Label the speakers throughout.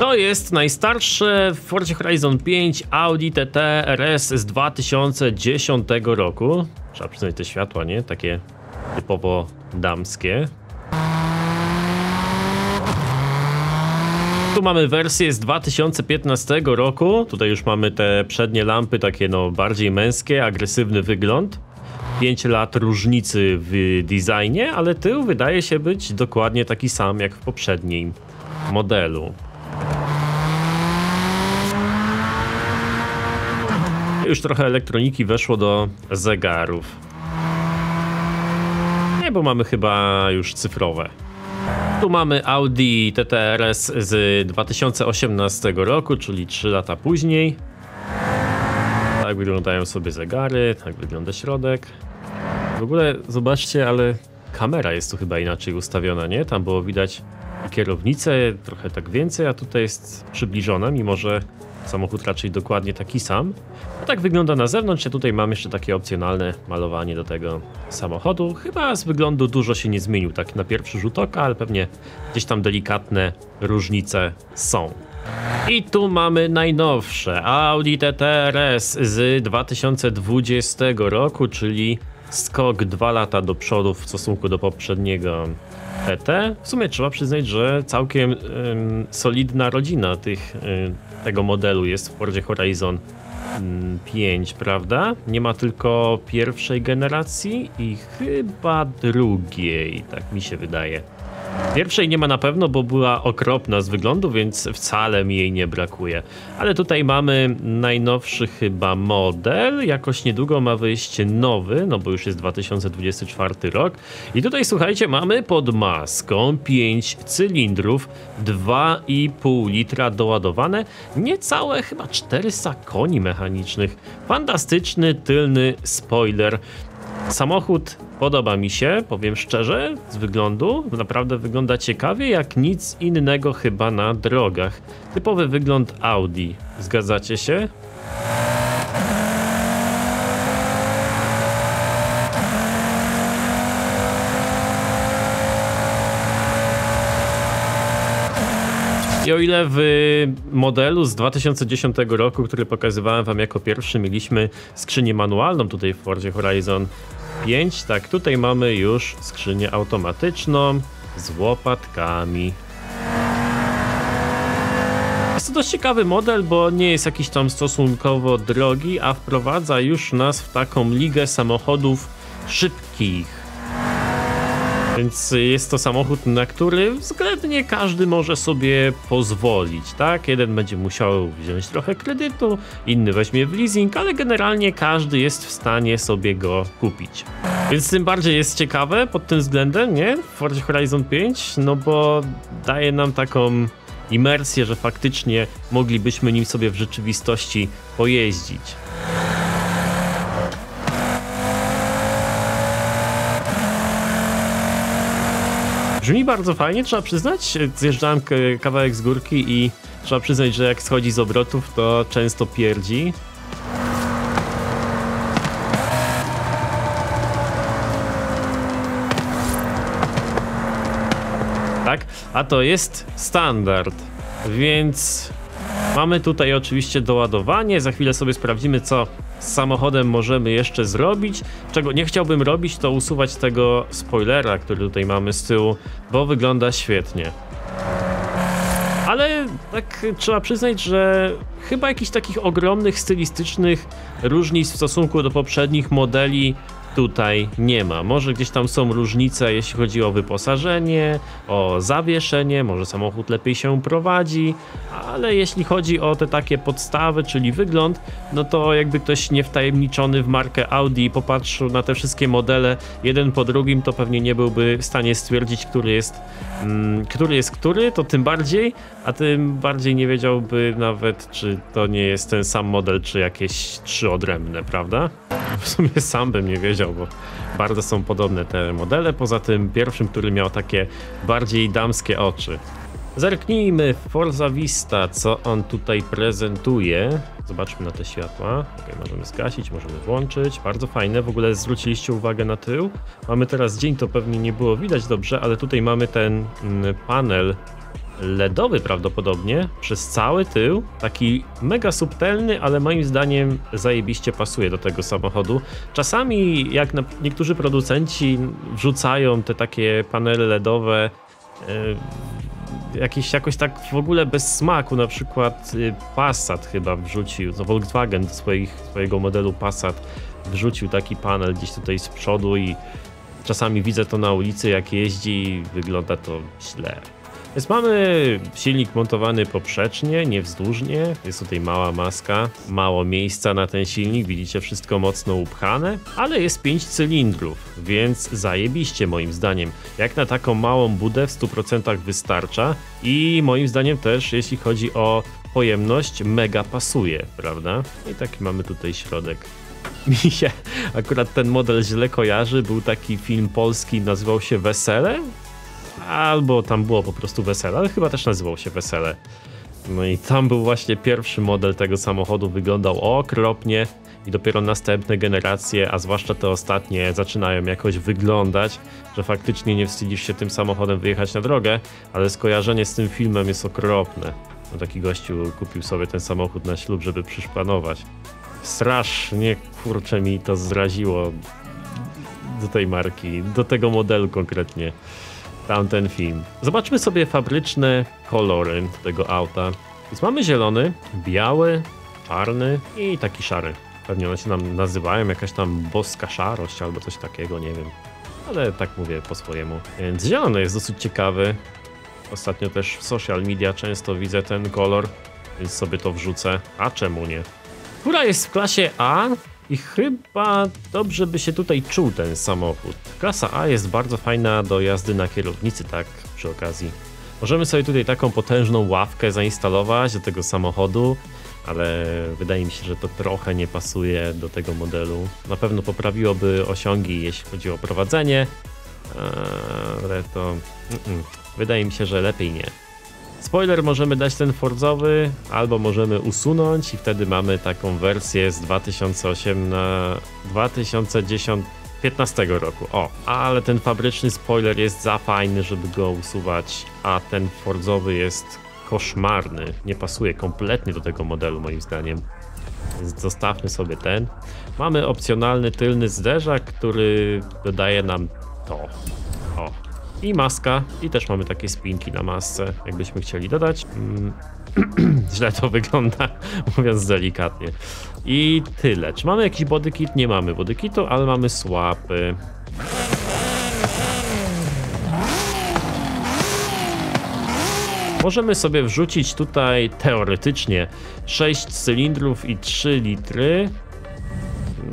Speaker 1: To jest najstarsze w Forza Horizon 5 Audi TT RS z 2010 roku. Trzeba przyznać te światła, nie? Takie typowo damskie. Tu mamy wersję z 2015 roku. Tutaj już mamy te przednie lampy, takie no bardziej męskie, agresywny wygląd. 5 lat różnicy w designie, ale tył wydaje się być dokładnie taki sam jak w poprzednim modelu. Już trochę elektroniki weszło do zegarów. Nie, bo mamy chyba już cyfrowe. Tu mamy Audi TTRS z 2018 roku, czyli 3 lata później. Tak wyglądają sobie zegary, tak wygląda środek. W ogóle zobaczcie, ale kamera jest tu chyba inaczej ustawiona, nie? Tam było widać kierownicę, trochę tak więcej, a tutaj jest przybliżona, mimo że samochód raczej dokładnie taki sam. A tak wygląda na zewnątrz, a tutaj mam jeszcze takie opcjonalne malowanie do tego samochodu. Chyba z wyglądu dużo się nie zmienił, tak na pierwszy rzut oka, ale pewnie gdzieś tam delikatne różnice są. I tu mamy najnowsze Audi TTRS z 2020 roku, czyli skok 2 lata do przodu w stosunku do poprzedniego TT. W sumie trzeba przyznać, że całkiem ym, solidna rodzina tych, y, tego modelu jest w Fordzie Horizon 5, prawda? Nie ma tylko pierwszej generacji i chyba drugiej, tak mi się wydaje. Pierwszej nie ma na pewno, bo była okropna z wyglądu, więc wcale mi jej nie brakuje. Ale tutaj mamy najnowszy chyba model. Jakoś niedługo ma wyjść nowy, no bo już jest 2024 rok. I tutaj słuchajcie, mamy pod maską 5 cylindrów, 2,5 litra doładowane, niecałe chyba 400 koni mechanicznych. Fantastyczny tylny spoiler. Samochód podoba mi się, powiem szczerze, z wyglądu. Naprawdę wygląda ciekawie, jak nic innego chyba na drogach. Typowy wygląd Audi. Zgadzacie się? I o ile w modelu z 2010 roku, który pokazywałem wam jako pierwszy, mieliśmy skrzynię manualną tutaj w Fordzie Horizon 5, tak tutaj mamy już skrzynię automatyczną z łopatkami. Jest to dość ciekawy model, bo nie jest jakiś tam stosunkowo drogi, a wprowadza już nas w taką ligę samochodów szybkich. Więc jest to samochód, na który względnie każdy może sobie pozwolić, tak? Jeden będzie musiał wziąć trochę kredytu, inny weźmie w leasing, ale generalnie każdy jest w stanie sobie go kupić. Więc tym bardziej jest ciekawe pod tym względem, nie? Forza Horizon 5, no bo daje nam taką imersję, że faktycznie moglibyśmy nim sobie w rzeczywistości pojeździć. Brzmi bardzo fajnie, trzeba przyznać. Zjeżdżałem kawałek z górki i trzeba przyznać, że jak schodzi z obrotów, to często pierdzi. Tak, a to jest standard, więc mamy tutaj oczywiście doładowanie. Za chwilę sobie sprawdzimy, co z samochodem możemy jeszcze zrobić. Czego nie chciałbym robić, to usuwać tego spoilera, który tutaj mamy z tyłu, bo wygląda świetnie. Ale tak trzeba przyznać, że chyba jakichś takich ogromnych stylistycznych różnic w stosunku do poprzednich modeli tutaj nie ma. Może gdzieś tam są różnice, jeśli chodzi o wyposażenie, o zawieszenie, może samochód lepiej się prowadzi, ale jeśli chodzi o te takie podstawy, czyli wygląd, no to jakby ktoś niewtajemniczony w markę Audi popatrzył na te wszystkie modele jeden po drugim, to pewnie nie byłby w stanie stwierdzić, który jest, mm, który jest który, to tym bardziej, a tym bardziej nie wiedziałby nawet, czy to nie jest ten sam model, czy jakieś trzy odrębne, prawda? W sumie sam bym nie wiedział, bo bardzo są podobne te modele. Poza tym pierwszym, który miał takie bardziej damskie oczy. Zerknijmy w Forza Vista, co on tutaj prezentuje. Zobaczmy na te światła. Okay, możemy zgasić, możemy włączyć. Bardzo fajne. W ogóle zwróciliście uwagę na tył. Mamy teraz dzień, to pewnie nie było widać dobrze, ale tutaj mamy ten mm, panel LEDowy prawdopodobnie przez cały tył. Taki mega subtelny, ale moim zdaniem zajebiście pasuje do tego samochodu. Czasami jak niektórzy producenci wrzucają te takie panele LEDowe yy, jakieś jakoś tak w ogóle bez smaku, na przykład y, Passat chyba wrzucił, no Volkswagen do swoich, swojego modelu Passat wrzucił taki panel gdzieś tutaj z przodu i czasami widzę to na ulicy jak jeździ, wygląda to źle. Więc mamy silnik montowany poprzecznie, nie wzdłużnie. Jest tutaj mała maska, mało miejsca na ten silnik, widzicie wszystko mocno upchane, ale jest 5 cylindrów, więc zajebiście moim zdaniem. Jak na taką małą budę w 100% wystarcza i moim zdaniem też jeśli chodzi o pojemność mega pasuje, prawda? I taki mamy tutaj środek mi się akurat ten model źle kojarzy. Był taki film polski, nazywał się Wesele albo tam było po prostu wesele, ale chyba też nazywał się wesele. No i tam był właśnie pierwszy model tego samochodu, wyglądał okropnie i dopiero następne generacje, a zwłaszcza te ostatnie, zaczynają jakoś wyglądać, że faktycznie nie wstydzisz się tym samochodem wyjechać na drogę, ale skojarzenie z tym filmem jest okropne. No taki gościu kupił sobie ten samochód na ślub, żeby przyszpanować. Strasznie kurczę mi to zraziło do tej marki, do tego modelu konkretnie tamten film. Zobaczmy sobie fabryczne kolory tego auta. Więc mamy zielony, biały, czarny i taki szary. Pewnie one się nam nazywają, jakaś tam boska szarość albo coś takiego, nie wiem. Ale tak mówię po swojemu. Więc zielony jest dosyć ciekawy. Ostatnio też w social media często widzę ten kolor, więc sobie to wrzucę. A czemu nie? Która jest w klasie A, i chyba dobrze by się tutaj czuł ten samochód. Klasa A jest bardzo fajna do jazdy na kierownicy, tak przy okazji. Możemy sobie tutaj taką potężną ławkę zainstalować do tego samochodu, ale wydaje mi się, że to trochę nie pasuje do tego modelu. Na pewno poprawiłoby osiągi, jeśli chodzi o prowadzenie, ale to wydaje mi się, że lepiej nie. Spoiler możemy dać ten Forzowy, albo możemy usunąć i wtedy mamy taką wersję z 2008 na 2010 15 roku. O, ale ten fabryczny spoiler jest za fajny, żeby go usuwać, a ten Forzowy jest koszmarny. Nie pasuje kompletnie do tego modelu moim zdaniem. Zostawmy sobie ten. Mamy opcjonalny tylny zderzak, który dodaje nam to. I maska. I też mamy takie spinki na masce, jakbyśmy chcieli dodać. Mm. Źle to wygląda, mówiąc delikatnie. I tyle. Czy mamy jakiś bodykit? Nie mamy bodykitu, ale mamy słapy. Możemy sobie wrzucić tutaj teoretycznie 6 cylindrów i 3 litry.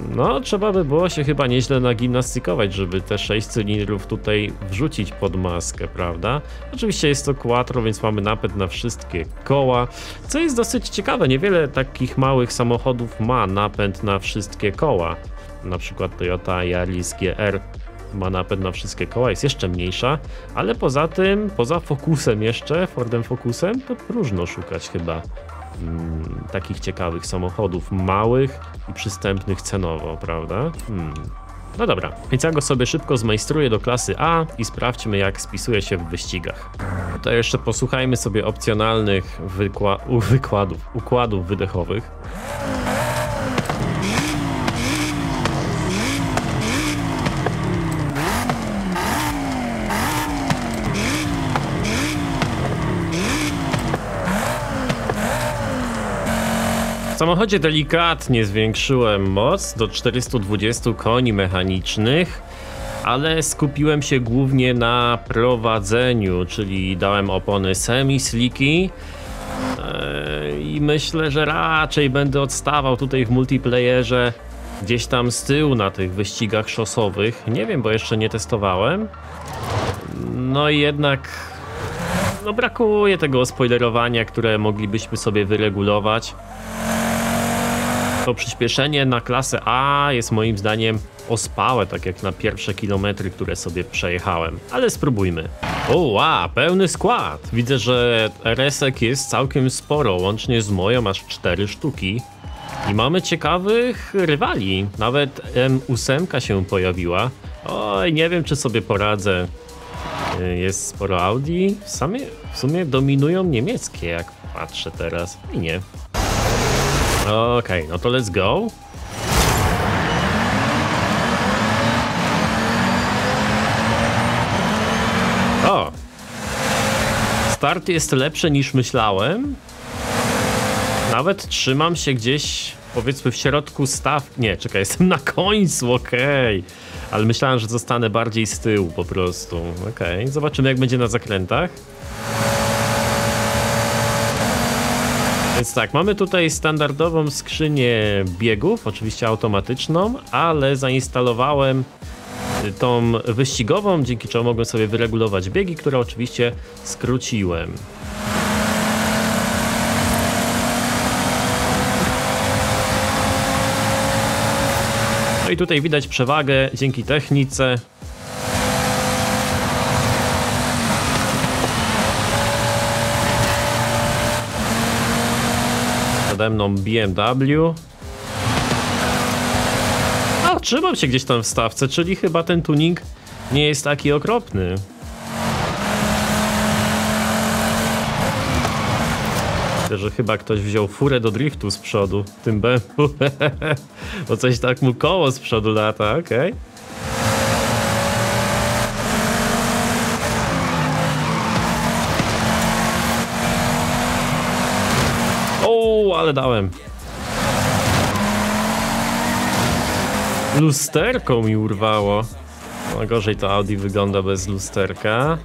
Speaker 1: No, trzeba by było się chyba nieźle nagimnastykować, żeby te 6 cylindrów tutaj wrzucić pod maskę, prawda? Oczywiście jest to quattro, więc mamy napęd na wszystkie koła, co jest dosyć ciekawe. Niewiele takich małych samochodów ma napęd na wszystkie koła. Na przykład Toyota Yaris GR ma napęd na wszystkie koła, jest jeszcze mniejsza, ale poza tym, poza Focusem jeszcze, Fordem Focusem, to próżno szukać chyba mm, takich ciekawych samochodów, małych i przystępnych cenowo, prawda? Hmm. No dobra, więc ja go sobie szybko zmajstruję do klasy A i sprawdźmy jak spisuje się w wyścigach. To jeszcze posłuchajmy sobie opcjonalnych wykła wykładów, układów wydechowych. Samochodzie delikatnie zwiększyłem moc do 420 koni mechanicznych, ale skupiłem się głównie na prowadzeniu, czyli dałem opony semi-sliki e, i myślę, że raczej będę odstawał tutaj w multiplayerze gdzieś tam z tyłu na tych wyścigach szosowych. Nie wiem, bo jeszcze nie testowałem. No i jednak no brakuje tego spoilerowania, które moglibyśmy sobie wyregulować. To przyspieszenie na klasę A jest moim zdaniem ospałe, tak jak na pierwsze kilometry, które sobie przejechałem. Ale spróbujmy. O, wow, pełny skład. Widzę, że resek jest całkiem sporo, łącznie z moją aż 4 sztuki. I mamy ciekawych rywali. Nawet M8 się pojawiła. Oj, nie wiem, czy sobie poradzę. Y, Jest sporo Audi. W sumie, w sumie dominują niemieckie, jak patrzę teraz. I nie. Okej, no to let's go. O! Start jest lepszy niż myślałem. Nawet trzymam się gdzieś, powiedzmy, w środku staw. Nie, czekaj, jestem na końcu, okej. Ale myślałem, że zostanę bardziej z tyłu po prostu. Okej, zobaczymy jak będzie na zakrętach. Więc tak, mamy tutaj standardową skrzynię biegów, oczywiście automatyczną, ale zainstalowałem y, tą wyścigową, dzięki czemu mogłem sobie wyregulować biegi, które oczywiście skróciłem. No i tutaj widać przewagę dzięki technice. Przede mną BMW. A, trzymam się gdzieś tam w stawce, czyli chyba ten tuning nie jest taki okropny. Że chyba ktoś wziął furę do driftu z przodu, tym BMW. Bo coś tak mu koło z przodu lata, okej. O, ale dałem. Lusterką mi urwało. No gorzej to Audi wygląda bez lusterka.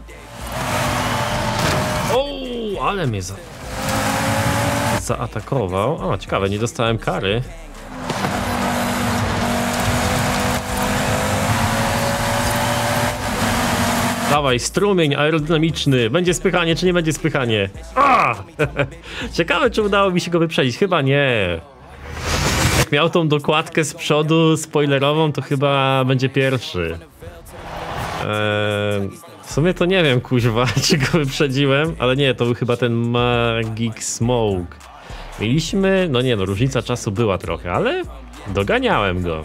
Speaker 1: O, ale mnie za... zaatakował. O, ciekawe, nie dostałem kary. Dawaj, strumień aerodynamiczny. Będzie spychanie, czy nie będzie spychanie? A! Ciekawe, czy udało mi się go wyprzedzić. Chyba nie. Jak miał tą dokładkę z przodu spoilerową, to chyba będzie pierwszy. Eee, w sumie to nie wiem, kuźwa, czy go wyprzedziłem, ale nie, to był chyba ten Magic Smoke. Mieliśmy, no nie no, różnica czasu była trochę, ale doganiałem go.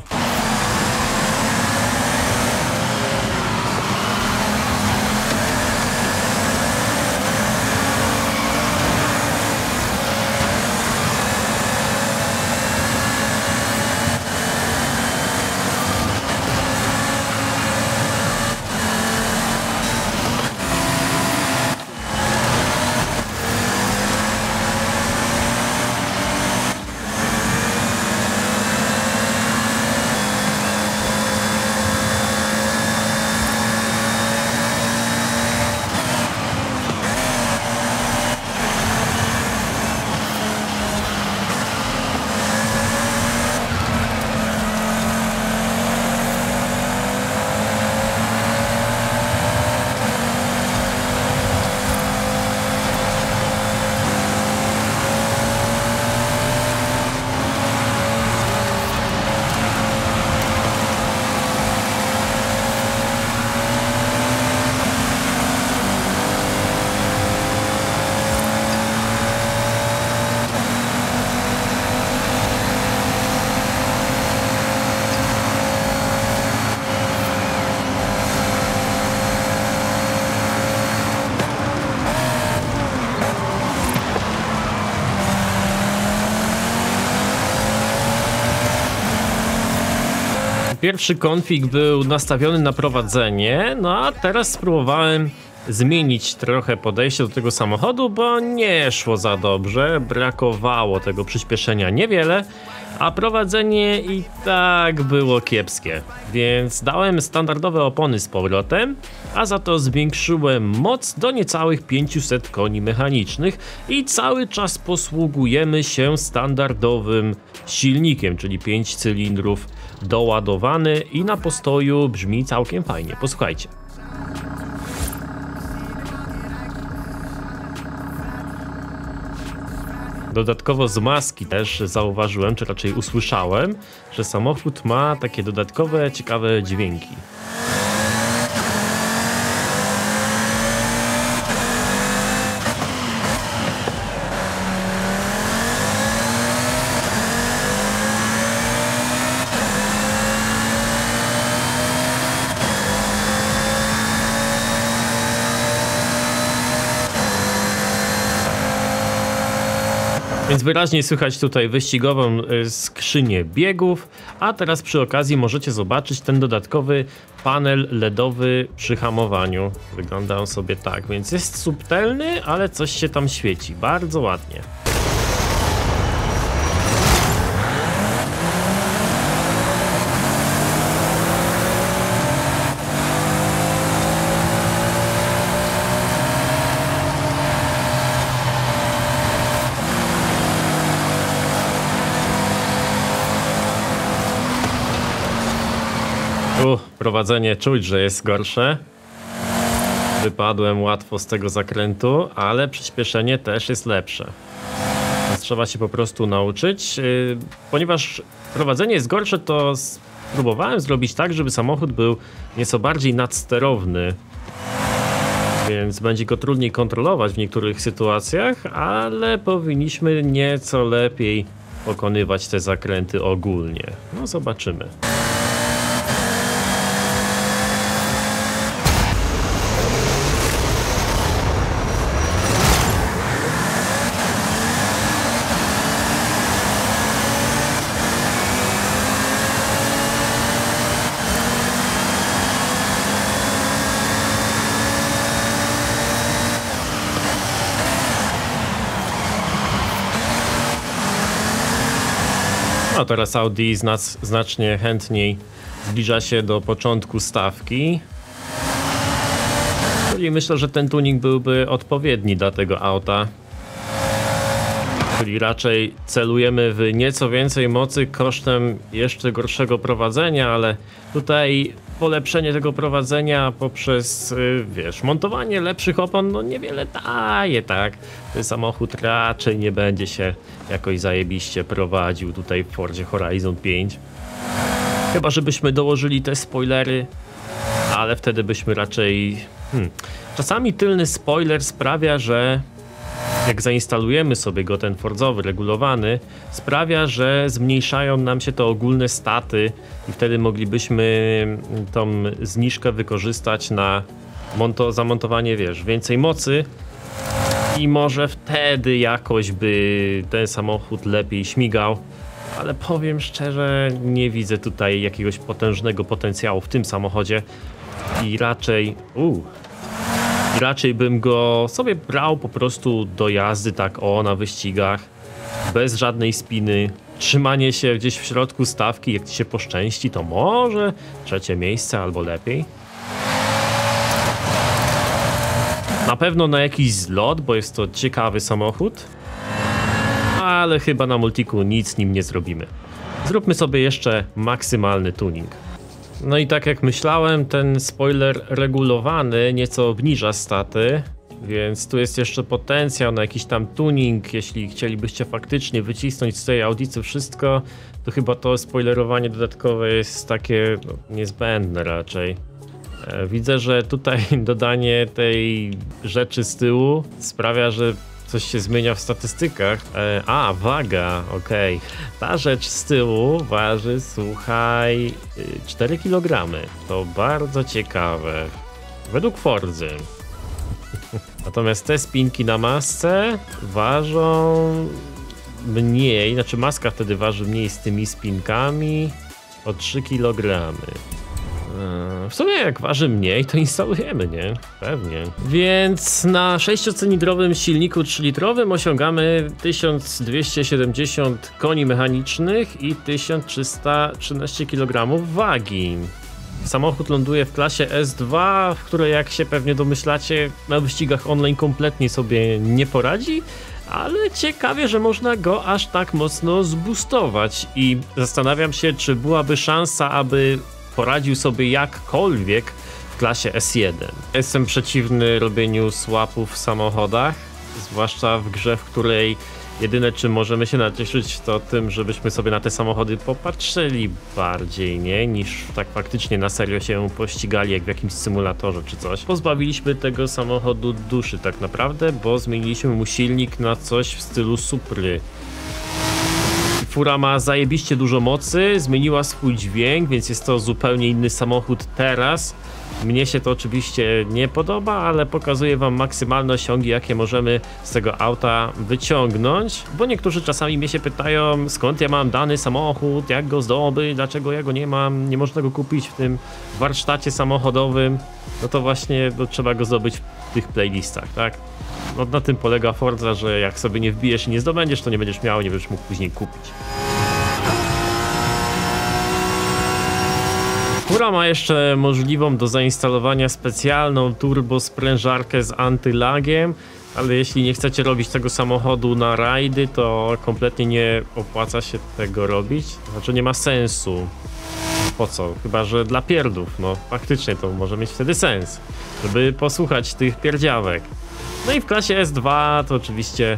Speaker 1: Pierwszy konfig był nastawiony na prowadzenie, no a teraz spróbowałem zmienić trochę podejście do tego samochodu, bo nie szło za dobrze, brakowało tego przyspieszenia niewiele, a prowadzenie i tak było kiepskie. Więc dałem standardowe opony z powrotem, a za to zwiększyłem moc do niecałych 500 koni mechanicznych i cały czas posługujemy się standardowym silnikiem, czyli 5 cylindrów doładowany i na postoju brzmi całkiem fajnie. Posłuchajcie. Dodatkowo z maski też zauważyłem, czy raczej usłyszałem, że samochód ma takie dodatkowe, ciekawe dźwięki. Więc wyraźnie słychać tutaj wyścigową y, skrzynię biegów, a teraz przy okazji możecie zobaczyć ten dodatkowy panel LEDowy przy hamowaniu. Wygląda on sobie tak, więc jest subtelny, ale coś się tam świeci. Bardzo ładnie. Tu prowadzenie czuć, że jest gorsze. Wypadłem łatwo z tego zakrętu, ale przyspieszenie też jest lepsze. Więc trzeba się po prostu nauczyć. Yy, Ponieważ prowadzenie jest gorsze, to spróbowałem zrobić tak, żeby samochód był nieco bardziej nadsterowny. Więc będzie go trudniej kontrolować w niektórych sytuacjach, ale powinniśmy nieco lepiej pokonywać te zakręty ogólnie. No zobaczymy. Teraz Audi znac, znacznie chętniej zbliża się do początku stawki. Czyli myślę, że ten tuning byłby odpowiedni dla tego auta. Czyli raczej celujemy w nieco więcej mocy kosztem jeszcze gorszego prowadzenia, ale tutaj polepszenie tego prowadzenia poprzez, y, wiesz, montowanie lepszych opon, no niewiele daje, tak? Samochód raczej nie będzie się jakoś zajebiście prowadził tutaj w Fordzie Horizon 5. Chyba, żebyśmy dołożyli te spoilery, ale wtedy byśmy raczej... Hmm. Czasami tylny spoiler sprawia, że jak zainstalujemy sobie go, ten Fordzowy, regulowany, sprawia, że zmniejszają nam się te ogólne staty i wtedy moglibyśmy tą zniżkę wykorzystać na monto, zamontowanie, wiesz, więcej mocy i może wtedy jakoś by ten samochód lepiej śmigał. Ale powiem szczerze, nie widzę tutaj jakiegoś potężnego potencjału w tym samochodzie i raczej... raczej bym go sobie brał po prostu do jazdy tak o na wyścigach, bez żadnej spiny. Trzymanie się gdzieś w środku stawki, jak ci się poszczęści, to może trzecie miejsce albo lepiej. Na pewno na jakiś zlot, bo jest to ciekawy samochód, ale chyba na multiku nic nim nie zrobimy. Zróbmy sobie jeszcze maksymalny tuning. No i tak jak myślałem, ten spoiler regulowany nieco obniża staty, więc tu jest jeszcze potencjał na jakiś tam tuning. Jeśli chcielibyście faktycznie wycisnąć z tej audycji wszystko, to chyba to spoilerowanie dodatkowe jest takie no, niezbędne raczej. E, Widzę, że tutaj dodanie tej rzeczy z tyłu sprawia, że coś się zmienia w statystykach. E, a, waga, okej. Ta rzecz z tyłu waży, słuchaj, y, 4 kg. To bardzo ciekawe. Według Forzy. Natomiast te spinki na masce ważą mniej, znaczy maska wtedy waży mniej z tymi spinkami o 3 kg. Eee, W sumie jak waży mniej, to instalujemy, nie? Pewnie. Więc na 6-cylindrowym silniku 3-litrowym osiągamy 1270 koni mechanicznych i 1313 kg wagi. Samochód ląduje w klasie S2, w której jak się pewnie domyślacie, na wyścigach online kompletnie sobie nie poradzi, ale ciekawie, że można go aż tak mocno zboostować i zastanawiam się, czy byłaby szansa, aby poradził sobie jakkolwiek w klasie S1. Jestem przeciwny robieniu swapów w samochodach, zwłaszcza w grze, w której jedyne czym możemy się nacieszyć to tym, żebyśmy sobie na te samochody popatrzyli bardziej, nie? Niż tak faktycznie na serio się pościgali jak w jakimś symulatorze czy coś. Pozbawiliśmy tego samochodu duszy tak naprawdę, bo zmieniliśmy mu silnik na coś w stylu Supry. Fura ma zajebiście dużo mocy, zmieniła swój dźwięk, więc jest to zupełnie inny samochód teraz Mnie się to oczywiście nie podoba, ale pokazuję wam maksymalne osiągi, jakie możemy z tego auta wyciągnąć, bo niektórzy czasami mnie się pytają, skąd ja mam dany samochód, jak go zdobyć, dlaczego ja go nie mam, nie można go kupić w tym warsztacie samochodowym. No to właśnie no, trzeba go zdobyć w tych playlistach, tak? No, na tym polega Forza, że jak sobie nie wbijesz i nie zdobędziesz, to nie będziesz miał, nie będziesz mógł później kupić. Fura ma jeszcze możliwą do zainstalowania specjalną turbo sprężarkę z antylagiem, ale jeśli nie chcecie robić tego samochodu na rajdy, to kompletnie nie opłaca się tego robić. Znaczy nie ma sensu. Po co? Chyba, że dla pierdów. No faktycznie to może mieć wtedy sens, żeby posłuchać tych pierdziawek. No i w klasie S2 to oczywiście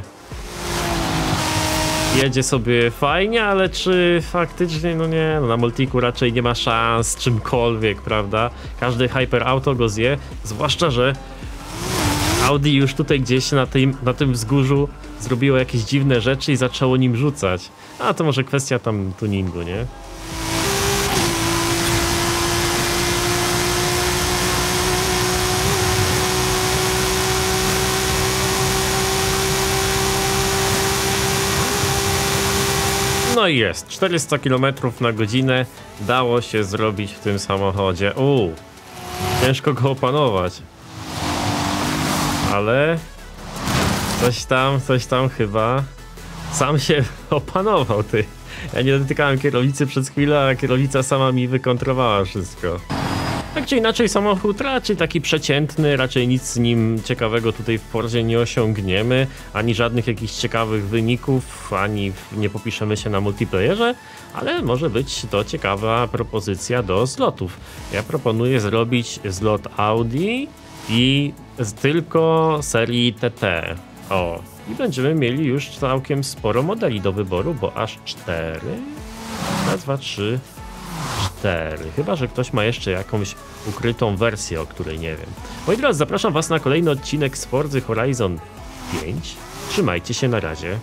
Speaker 1: jedzie sobie fajnie, ale czy faktycznie, no nie, no na Multiku raczej nie ma szans czymkolwiek, prawda? Każdy Hyper Auto go zje, zwłaszcza, że Audi już tutaj gdzieś na tym, na tym wzgórzu zrobiło jakieś dziwne rzeczy i zaczęło nim rzucać. A to może kwestia tam tuningu, nie? No i jest, 400 km na godzinę dało się zrobić w tym samochodzie. Uuu, ciężko go opanować. Ale coś tam, coś tam chyba sam się opanował, ty. Ja nie dotykałem kierownicy przez chwilę, a kierownica sama mi wykontrowała wszystko. Tak czy inaczej samochód raczej taki przeciętny, raczej nic z nim ciekawego tutaj w Forzie nie osiągniemy, ani żadnych jakichś ciekawych wyników, ani nie popiszemy się na multiplayerze, ale może być to ciekawa propozycja do zlotów. Ja proponuję zrobić zlot Audi i tylko serii TT. O, i będziemy mieli już całkiem sporo modeli do wyboru, bo aż cztery. Raz, dwa, trzy, 4. Chyba, że ktoś ma jeszcze jakąś ukrytą wersję, o której nie wiem. Moi drodzy, zapraszam Was na kolejny odcinek z Forza Horizon 5. Trzymajcie się na razie.